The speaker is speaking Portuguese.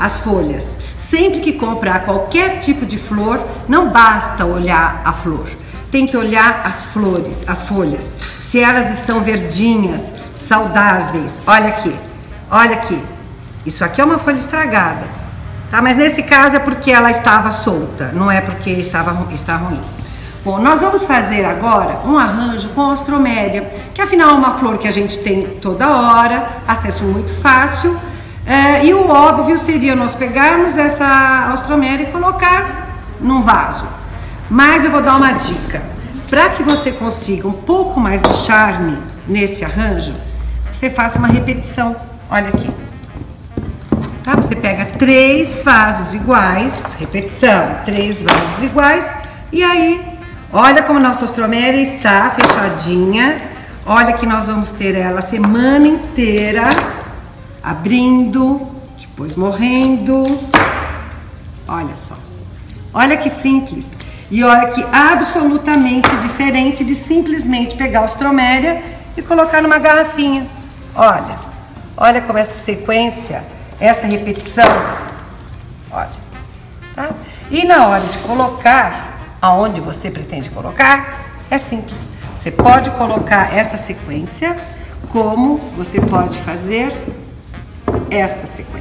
as folhas. Sempre que comprar qualquer tipo de flor, não basta olhar a flor. Tem que olhar as flores, as folhas. Se elas estão verdinhas, saudáveis. Olha aqui. Olha aqui. Isso aqui é uma folha estragada. Tá? Mas nesse caso é porque ela estava solta, não é porque estava, está ruim. Bom, nós vamos fazer agora um arranjo com ostroméria, que afinal é uma flor que a gente tem toda hora, acesso muito fácil. É, e o óbvio seria nós pegarmos essa ostroméria e colocar num vaso. Mas eu vou dar uma dica. Para que você consiga um pouco mais de charme nesse arranjo, você faça uma repetição. Olha aqui. Tá? Você pega três vasos iguais, repetição, três vasos iguais, e aí Olha como nossa ostroméria está fechadinha. Olha que nós vamos ter ela a semana inteira abrindo, depois morrendo. Olha só. Olha que simples. E olha que absolutamente diferente de simplesmente pegar a ostroméria e colocar numa garrafinha. Olha. Olha como essa sequência, essa repetição. Olha. Tá? E na hora de colocar aonde você pretende colocar, é simples. Você pode colocar essa sequência, como você pode fazer esta sequência.